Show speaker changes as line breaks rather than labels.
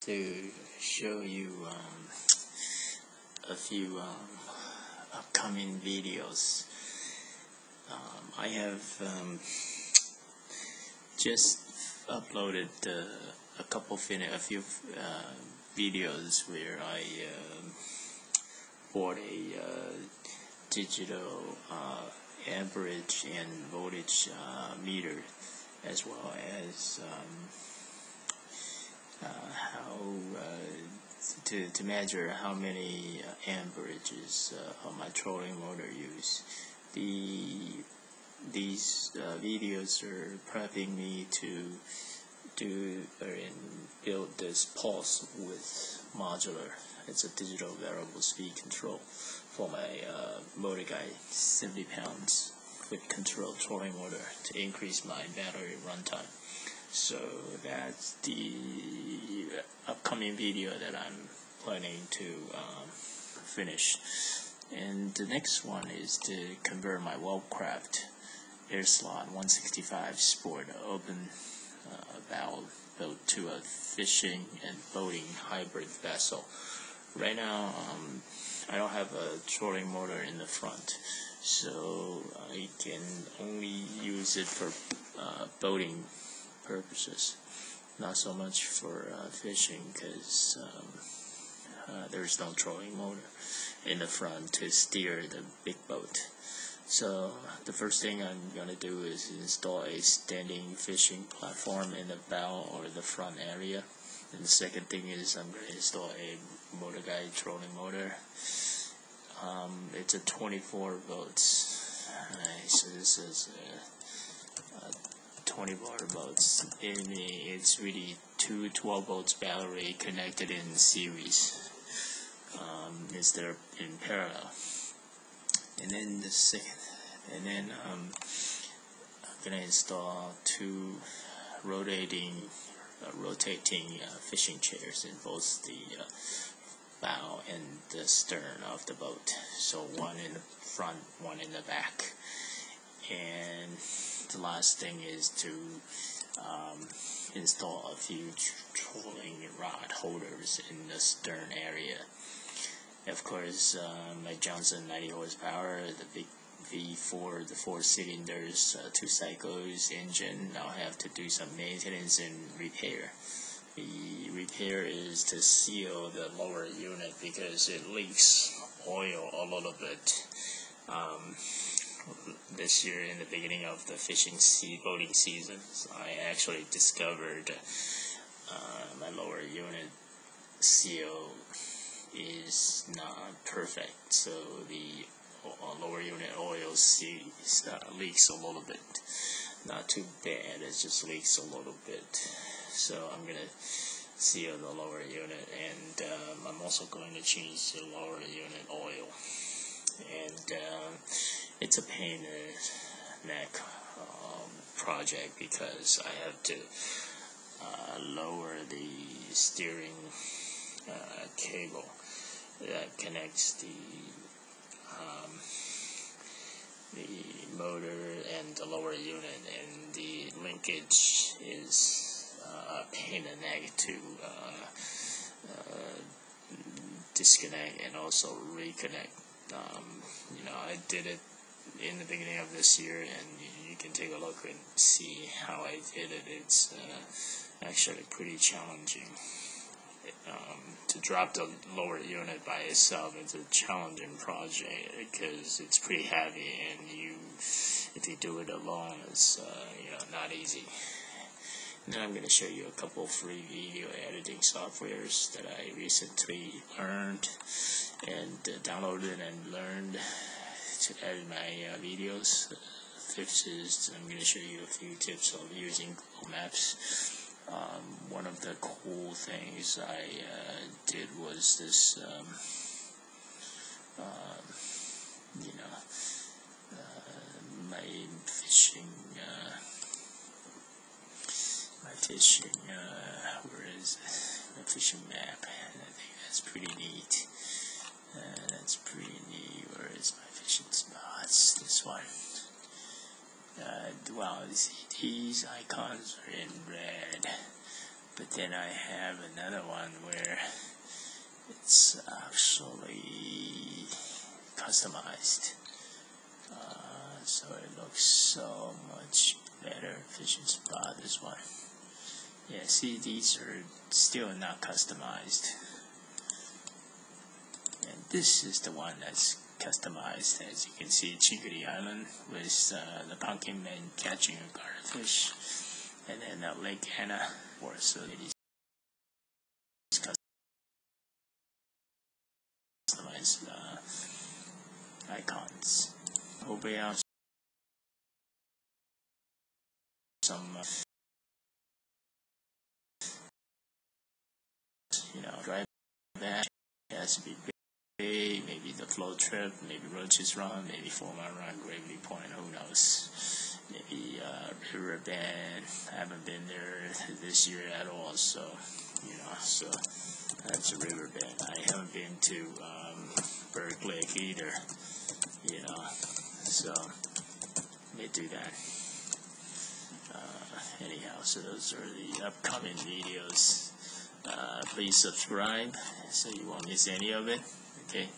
to show you um, a few um, upcoming videos. Um, I have um, just uploaded uh, a couple a few uh, videos where I um bought a uh, digital uh, amperage and voltage uh, meter as well as um, uh, how uh, to, to measure how many uh, amperages uh, of my trolling motor use. The these uh, videos are prepping me to do in build this pulse width modular. It's a digital variable speed control for my uh, MotorGuide 70 pounds with control trolling motor to increase my battery runtime. So that's the upcoming video that I'm planning to um, finish. And the next one is to convert my Wellcraft Airslot 165 sport open uh, valve built to a fishing and boating hybrid vessel. Right now, um, I don't have a trolling motor in the front, so I can only use it for uh, boating purposes, not so much for uh, fishing because um, uh, there's no trolling motor in the front to steer the big boat. So the first thing I'm gonna do is install a standing fishing platform in the bow or the front area. And the second thing is I'm gonna install a MotorGuide trolling motor. Um, it's a 24 volts. So this is a, a 24 volts. And it's really two 12 volts battery connected in series. Um, instead of in parallel. And then the second and then um, I'm gonna install two rotating uh, rotating uh, fishing chairs in both the uh, bow and the stern of the boat. So one in the front one in the back. And the last thing is to um, install a few trolling rod holders in the stern area of course, uh, my Johnson 90 horsepower, the big V4, the four cylinders, uh, two cycles engine. I'll have to do some maintenance and repair. The repair is to seal the lower unit because it leaks oil a little bit. Um, this year, in the beginning of the fishing sea boating season, I actually discovered uh, my lower unit seal is not perfect, so the lower unit oil sees, uh, leaks a little bit. Not too bad, it just leaks a little bit. So I'm gonna seal the lower unit, and um, I'm also going to change the lower unit oil. And um, it's a pain in the neck um, project because I have to uh, lower the steering uh, cable that connects the um, the motor and the lower unit and the linkage is uh, a pain in the neck to uh, uh, disconnect and also reconnect. Um, you know I did it in the beginning of this year and you, can take a look and see how I did it. It's uh, actually pretty challenging. Um, to drop the lower unit by itself is a challenging project because it's pretty heavy and you if you do it alone it's uh, you know not easy. Now I'm going to show you a couple free video editing softwares that I recently learned and uh, downloaded and learned to edit my uh, videos. Fifth is I'm going to show you a few tips of using Google Maps um, one of the cool things I uh, did was this, um, uh, you know, uh, my fishing, uh, my fishing, uh, where is it? My fishing map, and I think that's pretty neat. Uh, that's pretty neat. Where is my fishing spots? This one. These icons are in red, but then I have another one where it's actually customized. Uh, so it looks so much better. Fishing Spot this one. Yeah see these are still not customized. And this is the one that's customized. As you can see Chickadee Island with uh, the pumpkin man catching a garfish and then uh, Lake Anna for so it is customized uh, icons. Hope we have some uh, you know drive back has to be big maybe the float trip maybe roaches run maybe four mile run Gravelly Point who knows? Maybe uh, river bend I haven't been there this year at all so you know so that's a river bend. I haven't been to um, Burke Lake either you know so may do that. Uh, anyhow so those are the upcoming videos. Uh, please subscribe. So you won't miss any of it okay